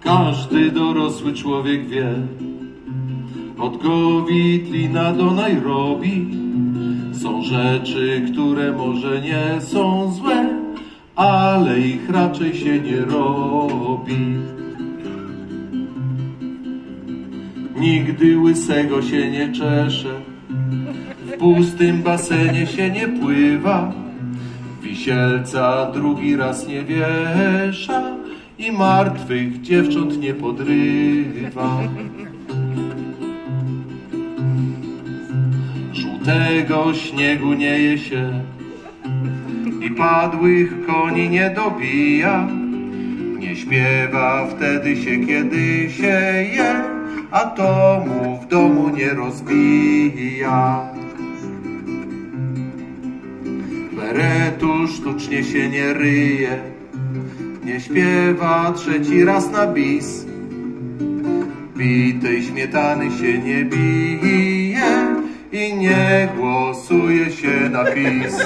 Każdy dorosły człowiek wie, od Gowitlina do Nairobi są rzeczy, które może nie są złe, ale ich raczej się nie robi. Nigdy łysego się nie czesze, w pustym basenie się nie pływa, wisielca drugi raz nie wiesza i martwych dziewcząt nie podrywa. Żółtego śniegu nie je się i padłych koni nie dobija. Nie śpiewa wtedy się, kiedy się je, a domu w domu nie rozbija. Beretu sztucznie się nie ryje, nie śpiewa trzeci raz na bis. Bitej śmietany się nie bije i nie głosuje się na PiS.